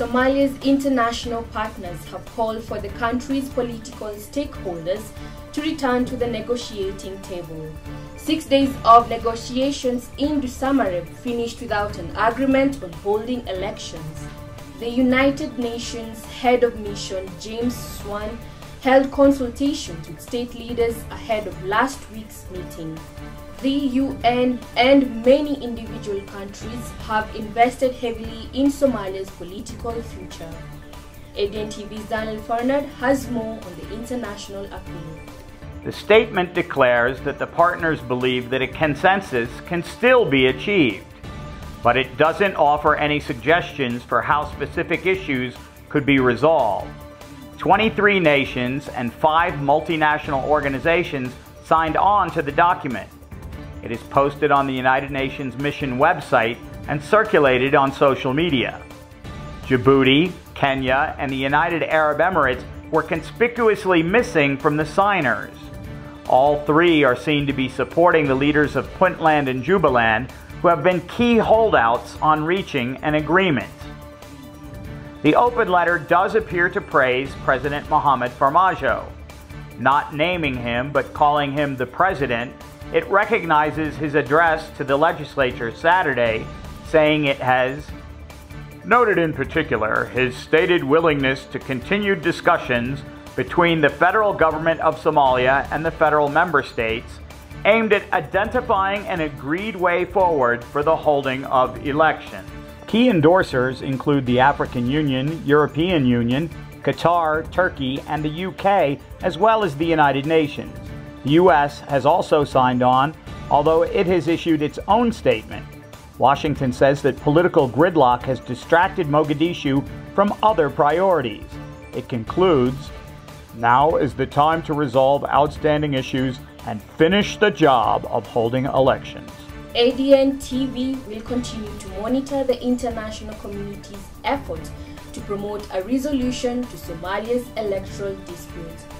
Somalia's international partners have called for the country's political stakeholders to return to the negotiating table. Six days of negotiations in Dhusamareb finished without an agreement on holding elections. The United Nations head of mission, James Swan, held consultations with state leaders ahead of last week's meeting. The UN and many individual countries have invested heavily in Somalia's political future. ADN TV's Daniel Farnard has more on the international appeal. The statement declares that the partners believe that a consensus can still be achieved, but it doesn't offer any suggestions for how specific issues could be resolved. 23 nations and five multinational organizations signed on to the document. It is posted on the United Nations Mission website and circulated on social media. Djibouti, Kenya, and the United Arab Emirates were conspicuously missing from the signers. All three are seen to be supporting the leaders of Puntland and Jubaland, who have been key holdouts on reaching an agreement. The open letter does appear to praise President Mohamed Farmajo, not naming him but calling him the president it recognizes his address to the legislature Saturday, saying it has noted in particular his stated willingness to continue discussions between the federal government of Somalia and the federal member states aimed at identifying an agreed way forward for the holding of elections. Key endorsers include the African Union, European Union, Qatar, Turkey, and the UK, as well as the United Nations. The U.S. has also signed on, although it has issued its own statement. Washington says that political gridlock has distracted Mogadishu from other priorities. It concludes Now is the time to resolve outstanding issues and finish the job of holding elections. ADN TV will continue to monitor the international community's efforts to promote a resolution to Somalia's electoral dispute.